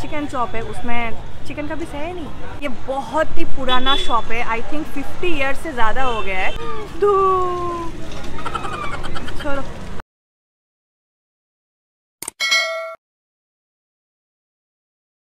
Chicken shop है, उसमें chicken का भी है नहीं? ये बहुत ही पुराना शॉप है आई थिंक 50 ईयर से ज़्यादा हो गया है। चलो।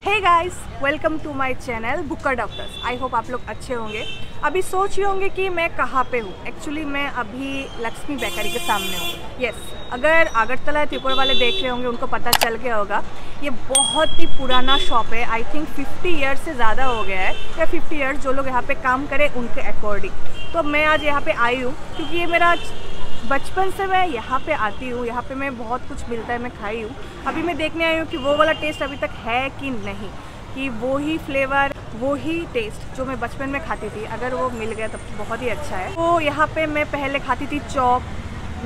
Hey guys welcome to my channel Bukka doctors I hope आप लोग अच्छे होंगे। अभी सोच रहे होंगे कि मैं कहाँ पे हूँ। एक्चुअली मैं अभी लक्ष्मी बेकरी के सामने हूँ। यस yes, अगर आगरतला त्रिपुरा वाले देख रहे होंगे उनको पता चल गया होगा। ये बहुत ही पुराना शॉप है। आई थिंक 50 ईयर्स से ज़्यादा हो गया है। या 50 ईयर्स जो लोग यहाँ पर काम करें उनके अकॉर्डिंग तो मैं आज यहाँ पर आई हूँ क्योंकि ये मेरा बचपन से मैं यहाँ पे आती हूँ, यहाँ पे मैं बहुत कुछ मिलता है, मैं खाई हूँ। अभी मैं देखने आई हूँ कि वो वाला टेस्ट अभी तक है कि नहीं, कि वो ही फ्लेवर वो ही टेस्ट जो मैं बचपन में खाती थी, अगर वो मिल गया तब तो बहुत ही अच्छा है। तो यहाँ पे मैं पहले खाती थी चॉप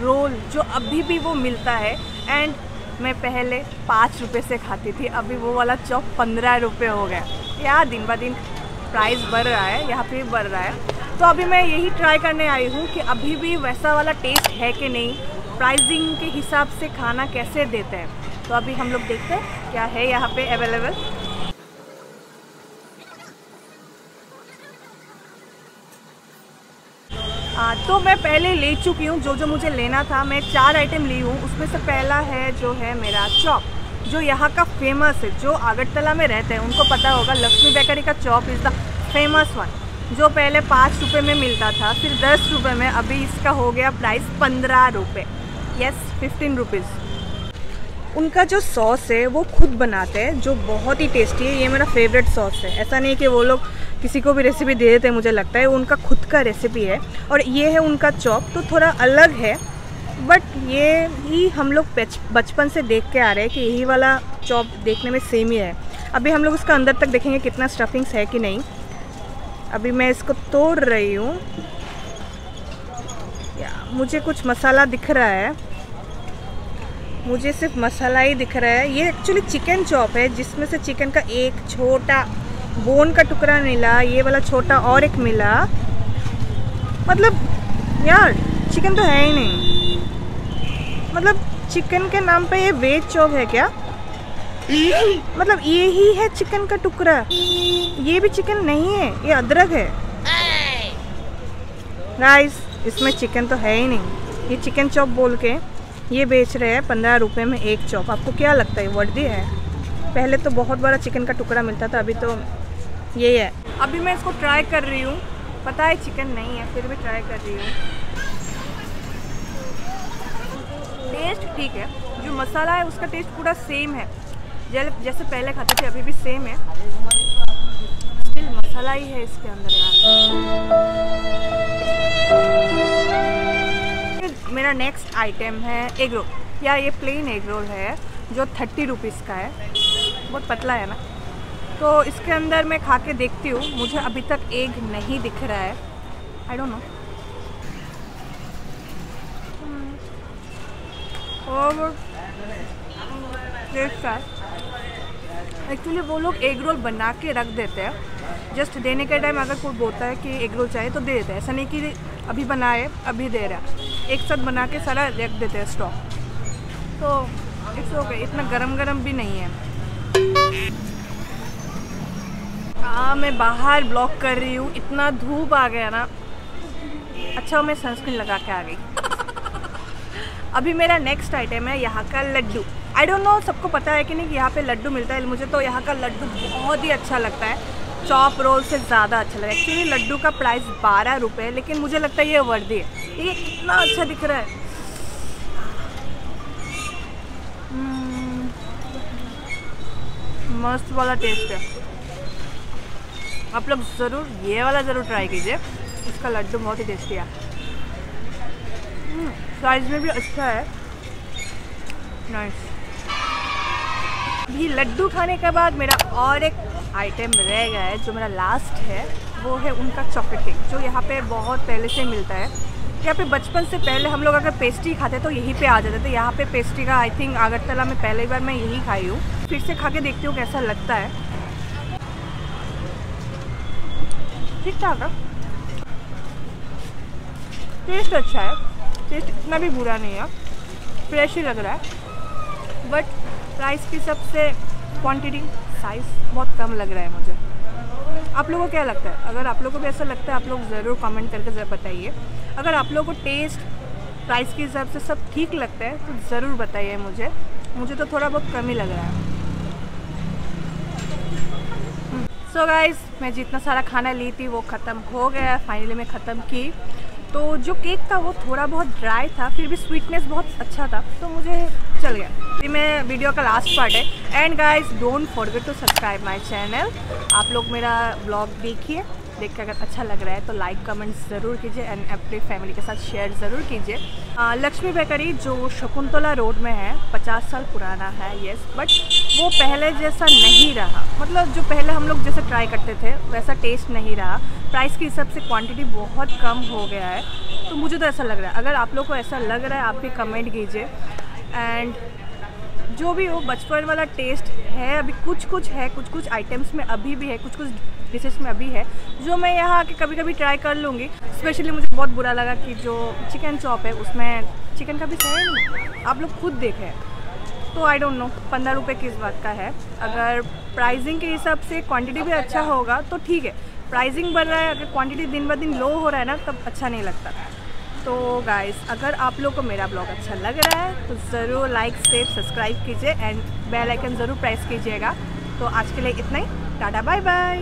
रोल, जो अभी भी वो मिलता है एंड मैं पहले पाँच रुपये से खाती थी, अभी वो वाला चॉप पंद्रह रुपये हो गया। या दिन ब दिन प्राइस बढ़ रहा है, यहाँ पे बढ़ रहा है। तो अभी मैं यही ट्राई करने आई हूँ कि अभी भी वैसा वाला टेस्ट है कि नहीं? प्राइसिंग के हिसाब से खाना कैसे देते हैं? तो अभी हम लोग देखते हैं क्या है यहाँ पे अवेलेबल आ, तो मैं पहले ले चुकी हूँ जो जो मुझे लेना था मैं चार आइटम ली हूँ। उसमें से पहला है जो है मेरा चॉप जो यहाँ का फ़ेमस है जो आगरतला में रहते हैं। उनको पता होगा लक्ष्मी बेकरी का chop is the famous one जो पहले पाँच रुपये में मिलता था, फिर दस रुपये में अभी इसका हो गया प्राइस पंद्रह रुपये यस फिफ्टीन रुपीज़ उनका जो सॉस है, वो खुद बनाते हैं, जो बहुत ही टेस्टी है। ये मेरा फेवरेट सॉस है। ऐसा नहीं कि वो लोग किसी को भी रेसिपी दे देते हैं, मुझे लगता है। उनका खुद का रेसिपी है। और ये है उनका चॉप तो थोड़ा अलग है। बट ये ही हम लोग बचपन से देख के आ रहे हैं कि यही वाला चॉप देखने में सेम ही है। अभी हम लोग उसका अंदर तक देखेंगे कितना स्टफिंग्स है कि नहीं। अभी मैं इसको तोड़ रही हूँ। मुझे कुछ मसाला दिख रहा है। मुझे सिर्फ़ मसाला ही दिख रहा है। ये एक्चुअली चिकन चॉप है, जिसमें से चिकन का एक छोटा बोन का टुकड़ा मिला, ये वाला छोटा और एक मिला। मतलब यार चिकन तो है ही नहीं। मतलब चिकन के नाम पे ये वेज चॉप है क्या? मतलब ये ही है चिकन का टुकड़ा। ये भी चिकन नहीं है, ये अदरक है। राइस इसमें चिकन तो है ही नहीं। ये चिकन चॉप बोल के ये बेच रहे हैं पंद्रह रुपये में एक चॉप आपको क्या लगता है वर्दी है? पहले तो बहुत बड़ा चिकन का टुकड़ा मिलता था, अभी तो यही है। अभी मैं इसको ट्राई कर रही हूँ। पता है चिकन नहीं है, फिर भी ट्राई कर रही हूँ। टेस्ट ठीक है। जो मसाला है, उसका टेस्ट पूरा सेम है। जैसे पहले खाते थे, अभी भी सेम है। स्टिल मसाला ही है इसके अंदर यार। मेरा नेक्स्ट आइटम है एग रोल या ये प्लेन एग रोल है, जो थर्टी रुपीज़ का है। बहुत पतला है ना। तो इसके अंदर मैं खा के देखती हूँ। मुझे अभी तक एग नहीं दिख रहा है। आई डोंट नो और टेस्ट है एक्चुअली वो लोग एग रोल बना के रख देते हैं। जस्ट देने के टाइम अगर कोई बोलता है कि एग रोल चाहिए तो दे देते हैं। ऐसा नहीं कि अभी बनाए, अभी दे रहा एक साथ बना के सारा रख देते हैं स्टॉक तो इट्स ओके इतना गरम गरम भी नहीं है। हाँ मैं बाहर ब्लॉक कर रही हूँ। इतना धूप आ गया ना। अच्छा मैं सनस्क्रीन लगा के आ गई। अभी मेरा नेक्स्ट आइटम है यहाँ का लड्डू। आई डोंट नो सबको पता है कि नहीं कि यहाँ पे लड्डू मिलता है। मुझे तो यहाँ का लड्डू बहुत ही अच्छा लगता है। चॉप रोल से ज़्यादा अच्छा लगता है। एक्चुअली लड्डू का प्राइस बारह रुपये है, लेकिन मुझे लगता है ये वर्दी है। ये इतना अच्छा दिख रहा है। मस्त वाला टेस्ट है। आप लोग ज़रूर, ये वाला ज़रूर ट्राई कीजिए। इसका लड्डू बहुत ही टेस्टी है। साइज़ में भी अच्छा है। नाइस ये लड्डू खाने के बाद मेरा और एक आइटम रह गया है, जो मेरा लास्ट है, वो है उनका चॉकलेट केक जो यहाँ पे बहुत पहले से मिलता है। यहाँ पे बचपन से पहले हम लोग अगर पेस्ट्री खाते तो यहीं पे आ जाते थे। यहाँ पे पेस्ट्री का आई थिंक आगरतला में पहली बार मैं यही खाई हूँ। फिर से खा के देखती हूँ कैसा लगता है। ठीक ठाक टेस्ट अच्छा है। टेस्ट इतना भी बुरा नहीं है। फ्रेश ही लग रहा है। बट प्राइस की सबसे क्वांटिटी साइज़ बहुत कम लग रहा है मुझे। आप लोगों को क्या लगता है? अगर आप लोगों को भी ऐसा लगता है, आप लोग ज़रूर कमेंट करके ज़रूर बताइए। अगर आप लोगों को टेस्ट प्राइस के हिसाब से सब ठीक लगता है तो ज़रूर बताइए मुझे। मुझे तो थोड़ा बहुत कम ही लग रहा है। सो so गाइस मैं जितना सारा खाना ली थी, वो ख़त्म हो गया फाइनली मैं ख़त्म की। तो जो केक था वो थोड़ा बहुत ड्राई था, फिर भी स्वीटनेस बहुत अच्छा था तो मुझे चल गया। ये मैं वीडियो का लास्ट पार्ट है। And guys don't forget to subscribe my channel आप लोग मेरा ब्लॉग देखिए। देख के अगर अच्छा लग रहा है तो लाइक कमेंट ज़रूर कीजिए एंड अपनी फैमिली के साथ शेयर ज़रूर कीजिए। लक्ष्मी बेकरी जो शकुंतला रोड में है, पचास साल पुराना है येस बट वो पहले जैसा नहीं रहा। मतलब जो पहले हम लोग जैसे ट्राई करते थे, वैसा टेस्ट नहीं रहा। प्राइस के हिसाब से क्वांटिटी बहुत कम हो गया है। तो मुझे तो ऐसा लग रहा है। अगर आप लोग को ऐसा लग रहा है, आप भी कमेंट कीजिए। एंड जो भी हो, बचपन वाला टेस्ट है, अभी कुछ कुछ है कुछ कुछ आइटम्स में अभी भी है कुछ कुछ डिशेस में अभी है, जो मैं यहाँ आके कभी कभी ट्राई कर लूँगी। स्पेशली मुझे बहुत बुरा लगा कि जो चिकन चॉप है, उसमें चिकन का भी सही नहीं? आप लोग खुद देखें तो आई डोंट नो पंद्रह रुपये किस बात का है। अगर प्राइसिंग के हिसाब से क्वांटिटी भी अच्छा होगा तो ठीक है। प्राइसिंग बढ़ रहा है, अगर क्वांटिटी दिन ब दिन लो हो रहा है ना, तब अच्छा नहीं लगता। तो गाइस अगर आप लोग को मेरा ब्लॉग अच्छा लग रहा है तो ज़रूर लाइक शेयर सब्सक्राइब कीजिए एंड बेल आइकन ज़रूर प्रेस कीजिएगा। तो आज के लिए इतना ही। Tata bye bye